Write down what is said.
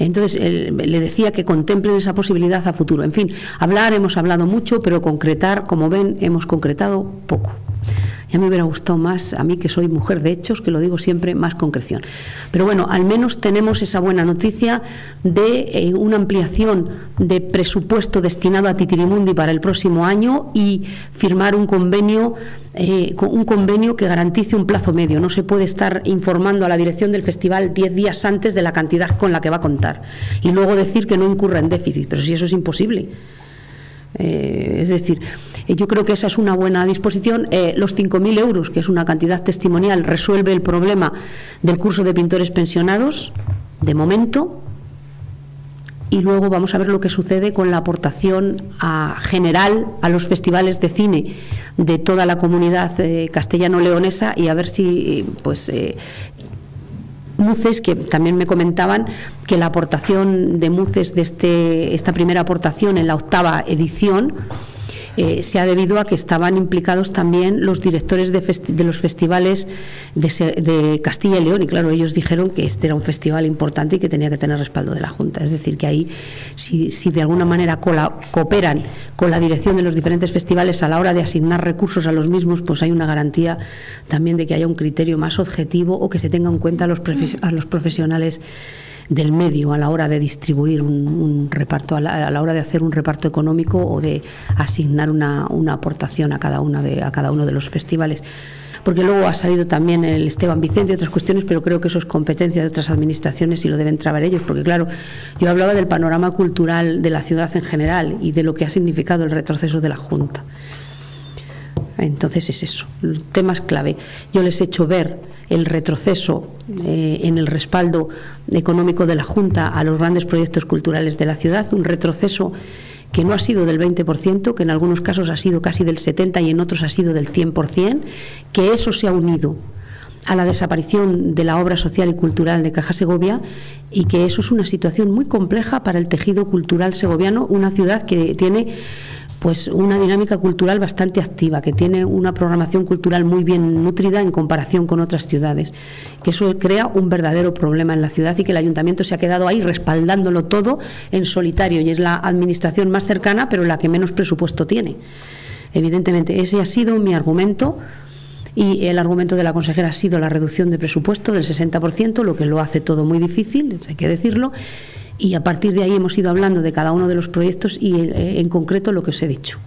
Entonces, le decía que contemplen esa posibilidad a futuro. En fin, hablar hemos hablado mucho, pero concretar, como ven, hemos concretado poco. Ya me hubiera gustado más, a mí que soy mujer de hechos, que lo digo siempre, más concreción. Pero bueno, al menos tenemos esa buena noticia de eh, una ampliación de presupuesto destinado a Titirimundi para el próximo año y firmar un convenio eh, un convenio que garantice un plazo medio. No se puede estar informando a la dirección del festival diez días antes de la cantidad con la que va a contar y luego decir que no incurra en déficit. Pero si eso es imposible. Eh, es decir, eh, yo creo que esa es una buena disposición. Eh, los 5.000 euros, que es una cantidad testimonial, resuelve el problema del curso de pintores pensionados, de momento. Y luego vamos a ver lo que sucede con la aportación a, general a los festivales de cine de toda la comunidad castellano-leonesa y a ver si pues, Muces, que también me comentaban que la aportación de Muces de este, esta primera aportación en la octava edición eh, se ha debido a que estaban implicados también los directores de, los festivales de, Castilla y León y claro, ellos dijeron que este era un festival importante y que tenía que tener respaldo de la Junta. Es decir, que ahí si, de alguna manera cooperan con la dirección de los diferentes festivales a la hora de asignar recursos a los mismos, pues hay una garantía también de que haya un criterio más objetivo o que se tenga en cuenta a los profesionales del medio a la hora de distribuir un, reparto, a la, hora de hacer un reparto económico o de asignar una, aportación a cada, una de, a cada uno de los festivales porque luego ha salido también el Esteban Vicente y otras cuestiones, pero creo que eso es competencia de otras administraciones y lo deben trabar ellos, porque claro, yo hablaba del panorama cultural de la ciudad en general y de lo que ha significado el retroceso de la Junta. Entonces es eso, temas clave. Yo les he hecho ver el retroceso eh, en el respaldo económico de la Junta a los grandes proyectos culturales de la ciudad, un retroceso que no ha sido del 20%, que en algunos casos ha sido casi del 70% y en otros ha sido del 100%, que eso se ha unido a la desaparición de la obra social y cultural de Caja Segovia y que eso es una situación muy compleja para el tejido cultural segoviano, una ciudad que tiene pues una dinámica cultural bastante activa, que tiene una programación cultural muy bien nutrida en comparación con otras ciudades, que eso crea un verdadero problema en la ciudad y que el ayuntamiento se ha quedado ahí respaldándolo todo en solitario y es la administración más cercana, pero la que menos presupuesto tiene. Evidentemente, ese ha sido mi argumento y el argumento de la consejera ha sido la reducción de presupuesto del 60%, lo que lo hace todo muy difícil, hay que decirlo y a partir de ahí hemos ido hablando de cada uno de los proyectos y eh, en concreto lo que os he dicho.